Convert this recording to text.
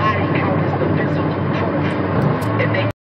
body count is the physical proof. And they